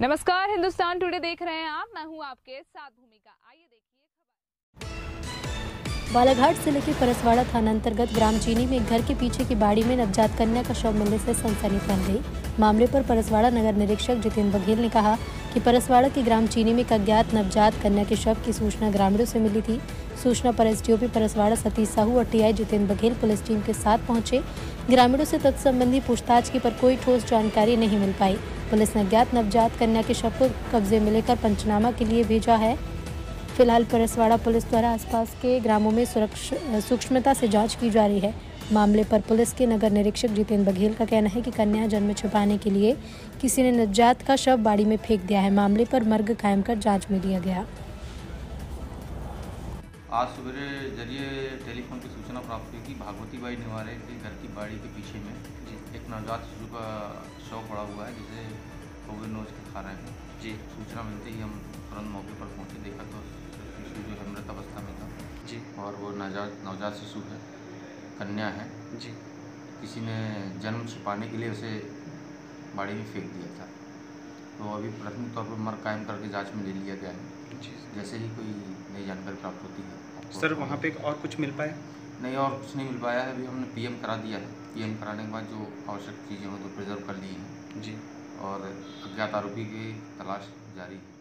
नमस्कार, हिंदुस्तान टुडे देख रहे हैं आप। मैं हूँ आपके साथ भूमिका। आइए देखिए बालाघाट ज़िले के परसवाड़ा थाना अंतर्गत ग्राम चीनी में घर के पीछे की बाड़ी में नवजात कन्या का शव मिलने से सनसनी फैल गई। मामले पर परसवाड़ा नगर निरीक्षक जितेंद्र बघेल ने कहा कि परसवाड़ा के ग्राम चीनी में एक अज्ञात नवजात कन्या के शव की सूचना ग्रामीणों से मिली थी। सूचना पर एसडीओपी परसवाड़ा सतीश साहू और TI Jitendra Baghel police team के साथ पहुँचे। ग्रामीणों से तत्संबंधी पूछताछ की पर कोई ठोस जानकारी नहीं मिल पाई। पुलिस ने अज्ञात नवजात कन्या के शव को कब्जे में लेकर पंचनामा के लिए भेजा है। फ़िलहाल परसवाड़ा पुलिस द्वारा आसपास के ग्रामों में सूक्ष्मता से जाँच की जा रही है। मामले पर पुलिस के नगर निरीक्षक जितेंद्र बघेल का कहना है कि कन्या जन्म छिपाने के लिए किसी ने नवजात का शव बाड़ी में फेंक दिया है। मामले पर मर्ग कायम कर जाँच में लिया गया। आज सवेरे ज़रिए टेलीफोन की सूचना प्राप्त हुई कि भागवती बाई निवारे के घर की बाड़ी के पीछे में एक नवजात शिशु का शव पड़ा हुआ है जिसे कौवे नोच के खा रहे हैं। जी। सूचना मिलते ही हम तुरंत मौके पर पहुँचे देखा तो शिशु जो है मृत अवस्था में था। जी। और वो नवजात नवजात शिशु है कन्या है। जी। किसी ने जन्म छिपाने के लिए उसे बाड़ी में फेंक दिया था। तो अभी प्राथमिक तौर पर मर कायम करके जाँच में ले लिया गया है। जैसे ही कोई नई जानकारी प्राप्त होती है सर वहाँ पे और कुछ मिल पाया? नहीं और कुछ नहीं मिल पाया। है अभी हमने पीएम करा दिया है। पीएम कराने के बाद जो आवश्यक चीज़ें हों तो प्रिजर्व कर ली हैं। जी। और अज्ञात आरोपी की तलाश जारी है।